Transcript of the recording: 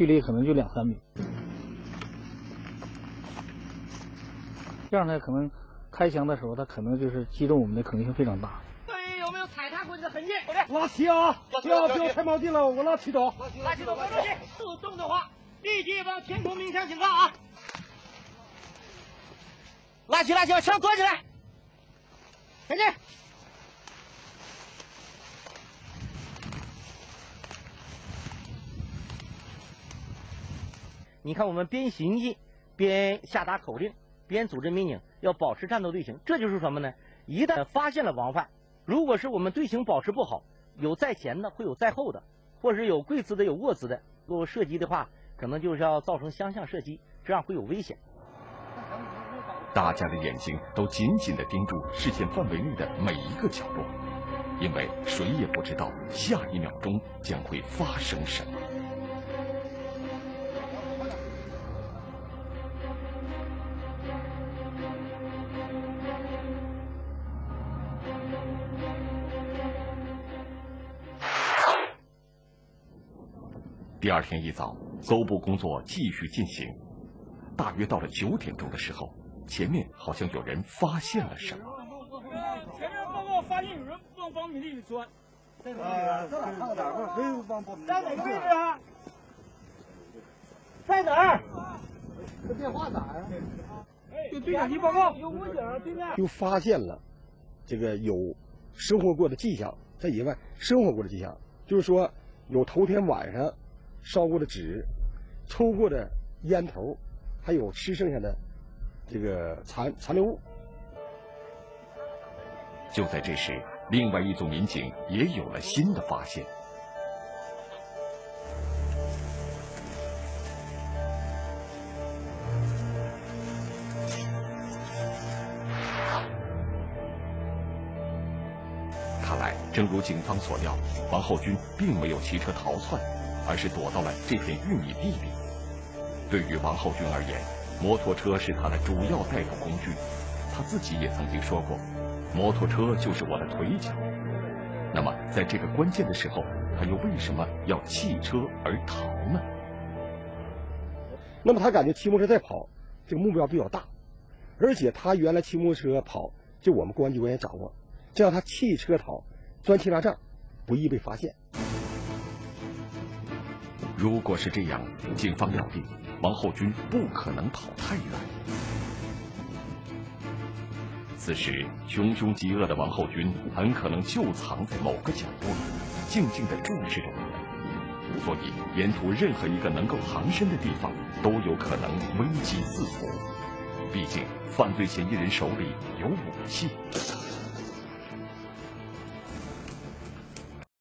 距离可能就两三米。这样呢，可能开枪的时候，他可能就是击中我们的可能性非常大。对，有没有踩踏过你的痕迹？拉齐啊！不要不要太冒进了，我拉齐走。拉齐走，拉齐。自动的话，立即往天空鸣枪警告啊！拉齐拉齐，把枪端起来，前进。你看，我们边行进边下达口令，边组织民警要保持战斗队形。这就是什么呢？一旦发现了王犯，如果是我们队形保持不好，有在前的，会有在后的，或者是有跪姿的，有卧姿的，如果射击的话，可能就是要造成相向射击，这样会有危险。大家的眼睛都紧紧地盯住视线范围内的每一个角落，因为谁也不知道下一秒钟将会发生什么。第二天一早，搜捕工作继续进行。大约到了九点钟的时候，前面好像有人发现了什么。前面报告发现有人往苞米地里钻。在哪儿？在哪个位置啊？在哪儿？这电话咋呀？有对讲机报告。有武警对面。又发现了这个有生活过的迹象，在野外生活过的迹象，就是说有头天晚上。烧过的纸，抽过的烟头，还有吃剩下的这个残残留物。就在这时，另外一组民警也有了新的发现。看来，正如警方所料，王厚军并没有骑车逃窜。而是躲到了这片玉米地里。对于王浩军而言，摩托车是他的主要代步工具。他自己也曾经说过：“摩托车就是我的腿脚。”那么，在这个关键的时候，他又为什么要弃车而逃呢？那么，他感觉骑摩托车在跑，这个目标比较大，而且他原来骑摩托车跑，就我们公安机关也掌握，这样他弃车逃，钻气拉帐，不易被发现。如果是这样，警方料定王厚军不可能跑太远。此时，穷凶极恶的王厚军很可能就藏在某个角落里，静静地注视着我们。所以，沿途任何一个能够藏身的地方都有可能危机四伏。毕竟，犯罪嫌疑人手里有武器。